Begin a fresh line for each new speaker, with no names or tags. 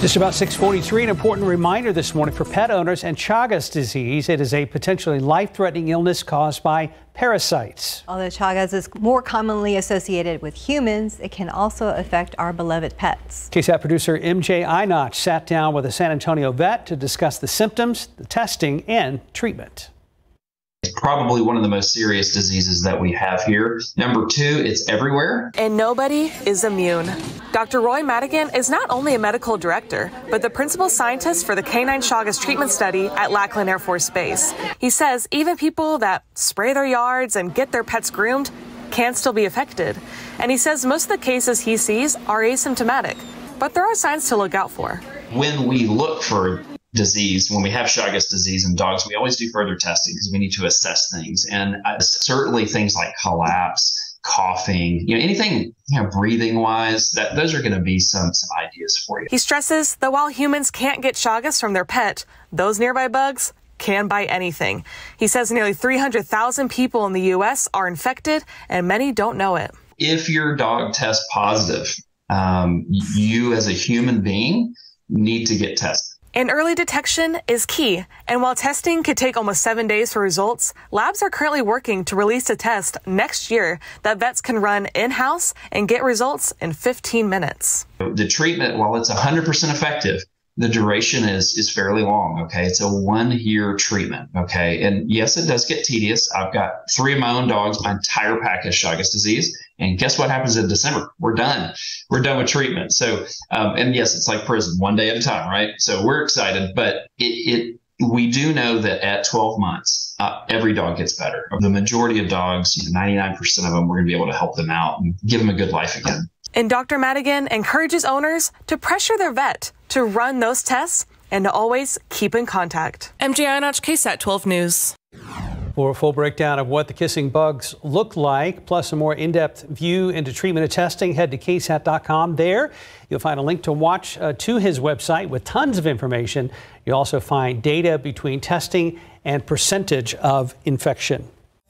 Just about 643, an important reminder this morning for pet owners and Chagas disease. It is a potentially life-threatening illness caused by parasites.
Although Chagas is more commonly associated with humans, it can also affect our beloved pets.
KSAT producer MJ Einach sat down with a San Antonio vet to discuss the symptoms, the testing, and treatment
probably one of the most serious diseases that we have here. Number two, it's everywhere.
And nobody is immune. Dr. Roy Madigan is not only a medical director, but the principal scientist for the canine Chagas treatment study at Lackland Air Force Base. He says even people that spray their yards and get their pets groomed can still be affected. And he says most of the cases he sees are asymptomatic, but there are signs to look out for.
When we look for disease, when we have Chagas disease in dogs, we always do further testing because we need to assess things. And uh, certainly things like collapse, coughing, you know, anything you know, breathing wise, that those are going to be some some ideas for you.
He stresses that while humans can't get Chagas from their pet, those nearby bugs can bite anything. He says nearly 300,000 people in the U.S. are infected, and many don't know it.
If your dog tests positive, um, you as a human being need to get tested.
And early detection is key. And while testing could take almost seven days for results, labs are currently working to release a test next year that vets can run in house and get results in 15 minutes.
The treatment, while it's 100% effective, the duration is is fairly long okay? It's a one year treatment okay? And yes it does get tedious. I've got three of my own dogs my entire pack has chagas disease. And guess what happens in december? We're done. We're done with treatment. So um, and yes it's like prison one day at a time right? So we're excited but it, it we do know that at 12 months, uh, every dog gets better. The majority of dogs, you know, 99% of them, we're going to be able to help them out and give them a good life again.
And Dr. Madigan encourages owners to pressure their vet to run those tests and to always keep in contact. MJ Einach, KSAT 12 News.
For a full breakdown of what the kissing bugs look like, plus a more in-depth view into treatment and testing, head to ksat.com. There, you'll find a link to watch uh, to his website with tons of information. You'll also find data between testing and percentage of infection.